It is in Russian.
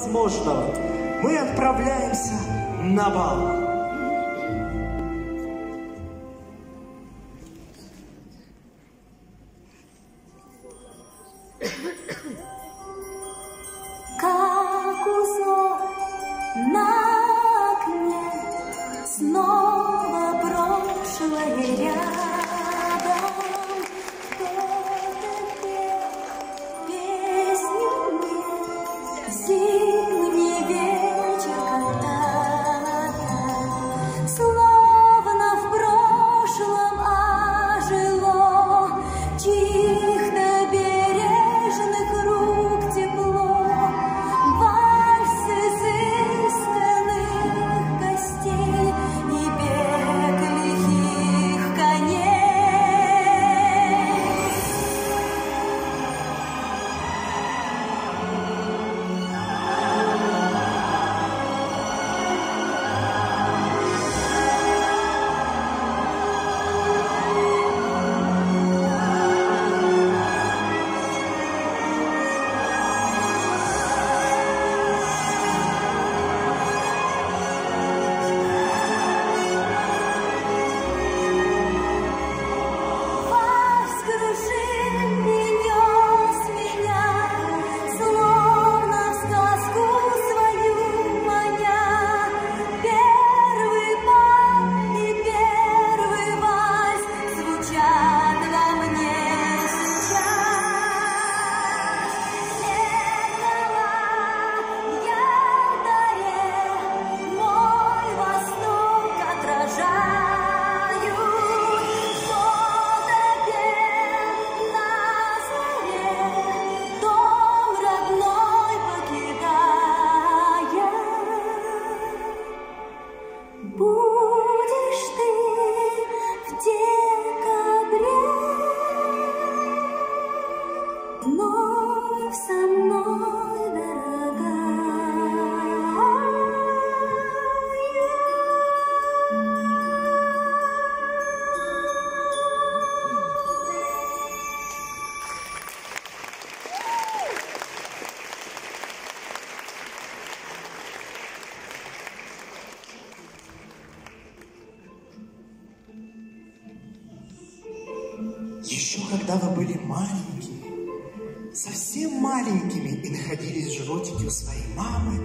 невозможного. Мы отправляемся на бал. Yeah. Ooh. еще когда вы были маленькими, совсем маленькими и находились в животике у своей мамы,